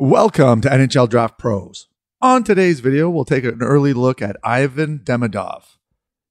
Welcome to NHL Draft Pros. On today's video, we'll take an early look at Ivan Demidov.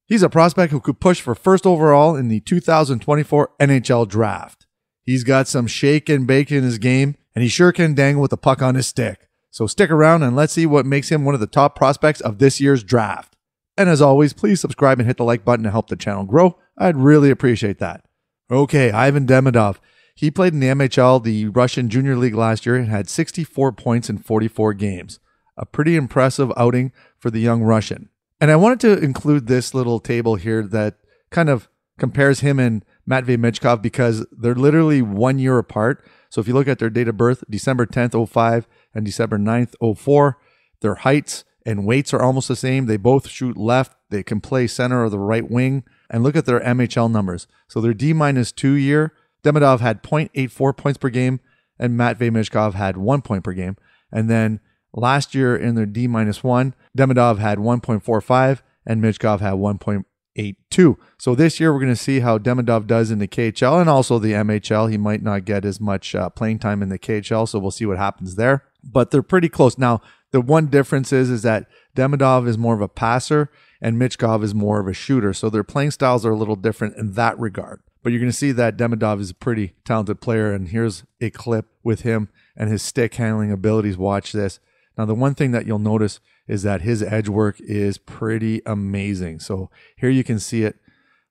He's a prospect who could push for first overall in the 2024 NHL Draft. He's got some shake and bake in his game, and he sure can dangle with the puck on his stick. So stick around and let's see what makes him one of the top prospects of this year's draft. And as always, please subscribe and hit the like button to help the channel grow. I'd really appreciate that. Okay, Ivan Demidov. He played in the MHL, the Russian Junior League last year, and had 64 points in 44 games. A pretty impressive outing for the young Russian. And I wanted to include this little table here that kind of compares him and Matvey Michkov because they're literally one year apart. So if you look at their date of birth, December 10th, 05 and December 9th, 04, their heights and weights are almost the same. They both shoot left. They can play center or the right wing. And look at their MHL numbers. So their D minus two year Demidov had 0.84 points per game, and Matvey Michkov had one point per game. And then last year in their D minus one, Demidov had 1.45 and Michkov had 1.82. So this year we're going to see how Demidov does in the KHL and also the MHL. He might not get as much uh, playing time in the KHL, so we'll see what happens there. But they're pretty close. Now, the one difference is, is that Demidov is more of a passer and Michkov is more of a shooter. So their playing styles are a little different in that regard. But you're going to see that Demidov is a pretty talented player. And here's a clip with him and his stick handling abilities. Watch this. Now, the one thing that you'll notice is that his edge work is pretty amazing. So here you can see it.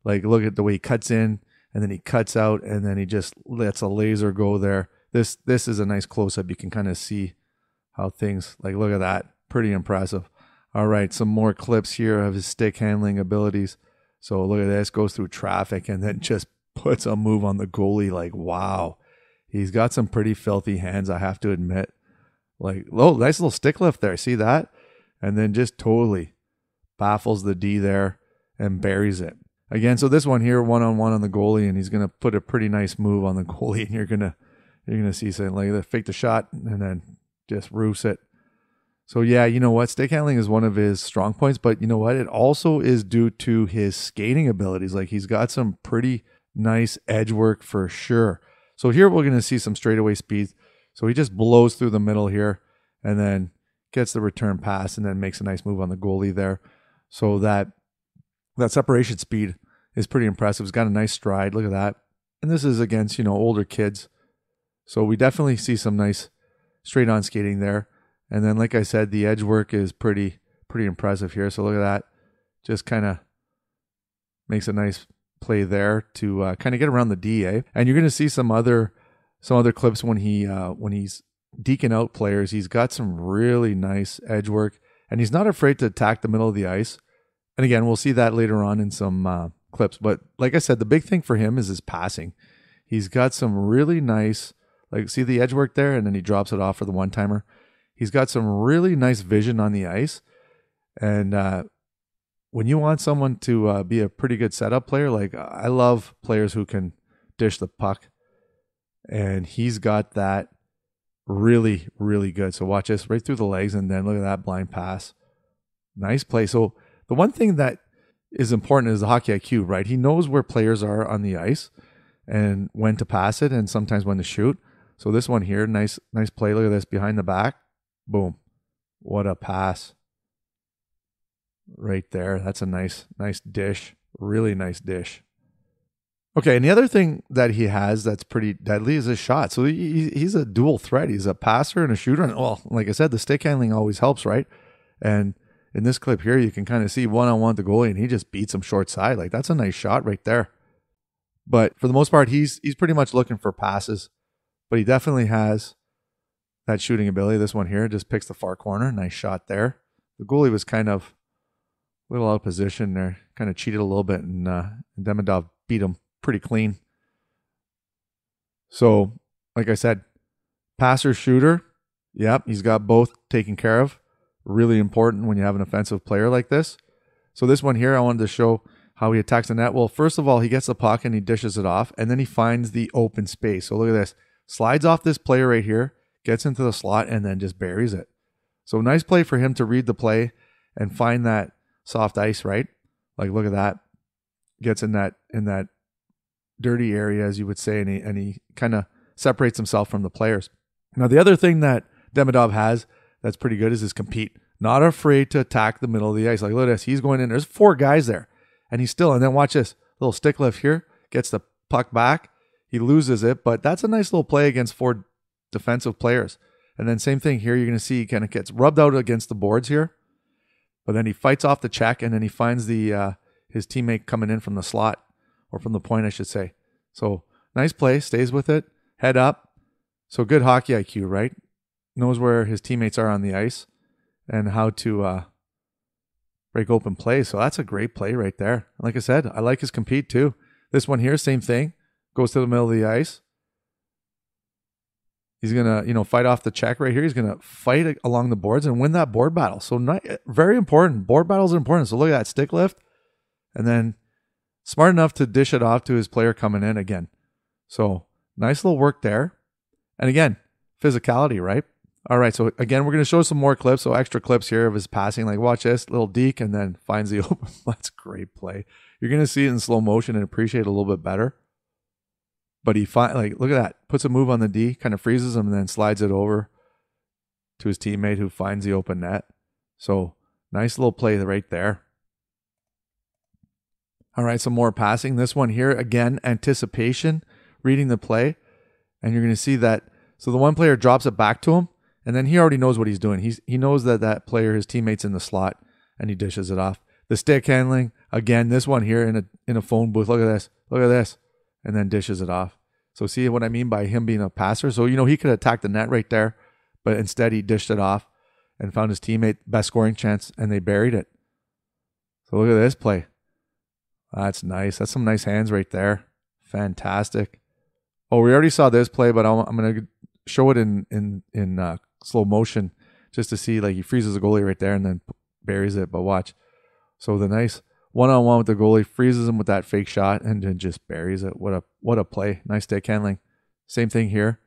Like, look at the way he cuts in and then he cuts out and then he just lets a laser go there. This this is a nice close up. You can kind of see how things like look at that. Pretty impressive. All right, some more clips here of his stick handling abilities. So look at this, goes through traffic and then just puts a move on the goalie. Like, wow. He's got some pretty filthy hands, I have to admit. Like, oh, nice little stick lift there. See that? And then just totally baffles the D there and buries it. Again, so this one here, one on one on the goalie, and he's gonna put a pretty nice move on the goalie, and you're gonna you're gonna see something like that, fake the shot and then just roofs it. So yeah, you know what? Stick handling is one of his strong points, but you know what? It also is due to his skating abilities. Like he's got some pretty nice edge work for sure. So here we're going to see some straightaway speed. So he just blows through the middle here and then gets the return pass and then makes a nice move on the goalie there. So that that separation speed is pretty impressive. He's got a nice stride. Look at that. And this is against, you know, older kids. So we definitely see some nice straight on skating there. And then like I said, the edge work is pretty pretty impressive here. So look at that. Just kind of makes a nice play there to uh, kind of get around the DA. And you're going to see some other some other clips when he uh, when he's deking out players. He's got some really nice edge work, and he's not afraid to attack the middle of the ice. And again, we'll see that later on in some uh, clips. But like I said, the big thing for him is his passing. He's got some really nice, like see the edge work there, and then he drops it off for the one timer. He's got some really nice vision on the ice, and uh, when you want someone to uh, be a pretty good setup player, like I love players who can dish the puck, and he's got that really, really good. So watch this right through the legs, and then look at that blind pass. Nice play. So the one thing that is important is the hockey IQ, right? He knows where players are on the ice and when to pass it, and sometimes when to shoot. So this one here, nice, nice play. Look at this behind the back, boom, what a pass right there. That's a nice, nice dish. Really nice dish. Okay, and the other thing that he has that's pretty deadly is his shot. So he, he's a dual threat. He's a passer and a shooter. And well, like I said, the stick handling always helps, right? And in this clip here, you can kind of see one on one the goalie, and he just beats him short side. Like that's a nice shot right there. But for the most part, he's he's pretty much looking for passes. But he definitely has that shooting ability. This one here just picks the far corner. Nice shot there. The goalie was kind of little out of position there. Kind of cheated a little bit, and, uh, Demidov beat him pretty clean. So, like I said, passer shooter. Yep, he's got both taken care of. Really important when you have an offensive player like this. So this one here, I wanted to show how he attacks the net. Well, first of all, he gets the puck and he dishes it off, and then he finds the open space. So look at this. Slides off this player right here, gets into the slot, and then just buries it. So nice play for him to read the play and find that soft ice, right? Like look at that. Gets in that in that dirty area, as you would say, and he and he kind of separates himself from the players. Now the other thing that Demidov has that's pretty good is his compete. Not afraid to attack the middle of the ice. Like, look at this. He's going in. There's four guys there. And he's still, and then watch this little stick lift here, gets the puck back. He loses it, but that's a nice little play against four defensive players. And then same thing here, you're going to see he kind of gets rubbed out against the boards here, but then he fights off the check and then he finds the uh, his teammate coming in from the slot or from the point, I should say. So nice play, stays with it, head up. So good hockey IQ, right? Knows where his teammates are on the ice and how to uh, break open play. So that's a great play right there. Like I said, I like his compete too. This one here, same thing. Goes to the middle of the ice. He's gonna, you know, fight off the check right here. He's gonna fight along the boards and win that board battle. So not, very important. Board battles are important. So look at that stick lift, and then smart enough to dish it off to his player coming in again. So nice little work there. And again, physicality, right? All right. So again, we're gonna show some more clips. So extra clips here of his passing. Like watch this little deke, and then finds the open. That's great play. You're gonna see it in slow motion and appreciate it a little bit better. But he find like look at that, puts a move on the D, kind of freezes him, and then slides it over to his teammate who finds the open net. So nice little play right there. All right, some more passing. This one here again, anticipation, reading the play, and you're going to see that. So the one player drops it back to him, and then he already knows what he's doing. He's he knows that that player, his teammates in the slot, and he dishes it off. The stick handling again. This one here in a in a phone booth. Look at this. Look at this, and then dishes it off. So see what I mean by him being a passer. So you know he could attack the net right there, but instead he dished it off and found his teammate best scoring chance, and they buried it. So look at this play. That's nice. That's some nice hands right there. Fantastic. Oh, we already saw this play, but I'm, I'm gonna show it in in in uh, slow motion just to see like he freezes the goalie right there and then buries it. But watch. So the nice one on one with the goalie, freezes him with that fake shot, and then just buries it. What a what a play! Nice stick handling. Same thing here.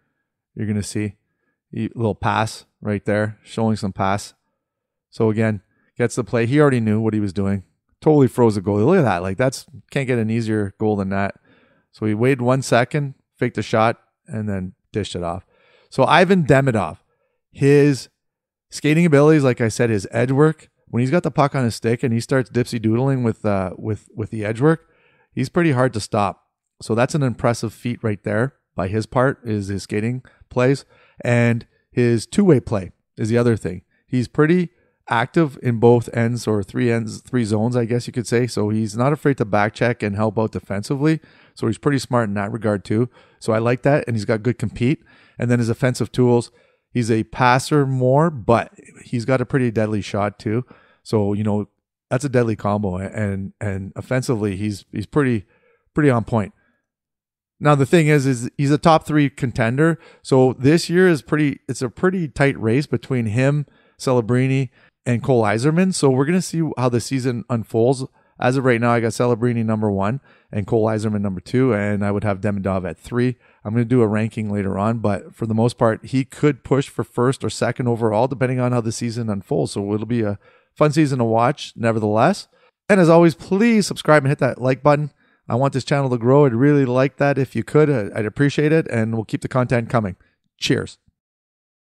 You're gonna see a little pass right there, showing some pass. So again, gets the play. He already knew what he was doing. Totally froze the goalie. Look at that. Like that's can't get an easier goal than that. So he waited one second, faked a shot, and then dished it off. So Ivan Demidov, his skating abilities, like I said, his edge work, when he's got the puck on his stick and he starts dipsy doodling with uh, with with the edge work, he's pretty hard to stop. So that's an impressive feat right there by his part is his skating plays and his two way play is the other thing. He's pretty active in both ends or three ends, three zones, I guess you could say. So he's not afraid to back check and help out defensively. So he's pretty smart in that regard too. So I like that, and he's got good compete. And then his offensive tools, he's a passer more, but he's got a pretty deadly shot too. So you know that's a deadly combo, and and offensively he's he's pretty pretty on point. Now the thing is, is he's a top three contender. So this year is pretty. It's a pretty tight race between him, Celebrini, and Cole Eiserman. So we're gonna see how the season unfolds. As of right now, I got Celebrini number one and Cole Eiserman number two, and I would have Demidov at three. I'm going to do a ranking later on, but for the most part, he could push for first or second overall, depending on how the season unfolds. So it'll be a Fun season to watch, nevertheless. And as always, please subscribe and hit that like button. I want this channel to grow. I'd really like that if you could. Uh, I'd appreciate it, and we'll keep the content coming. Cheers.